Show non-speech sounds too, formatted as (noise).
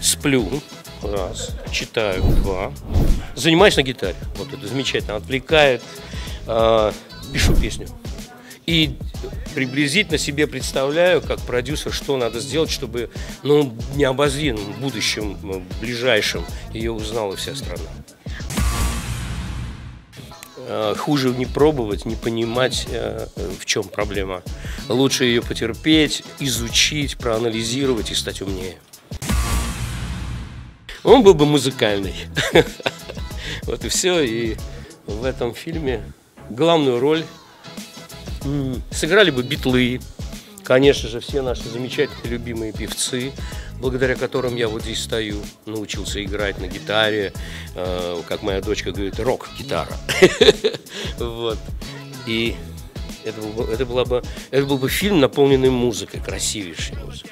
Сплю, раз, читаю, два. Занимаюсь на гитаре, вот это замечательно, отвлекает, а, пишу песню. И приблизительно себе представляю, как продюсер, что надо сделать, чтобы ну, в необозримом будущем, ближайшем, ее узнала вся страна. Э, Хуже не пробовать, не понимать, э, в чем проблема. Лучше ее потерпеть, изучить, проанализировать и стать умнее. Он был бы музыкальный. (laughs) Вот и все. И в этом фильме главную роль сыграли бы битлы. Конечно же, все наши замечательные любимые певцы, благодаря которым я вот здесь стою, научился играть на гитаре, э, как моя дочка говорит, рок-гитара. (laughs) Вот. И это был, это был бы фильм, наполненный музыкой, красивейшей музыкой.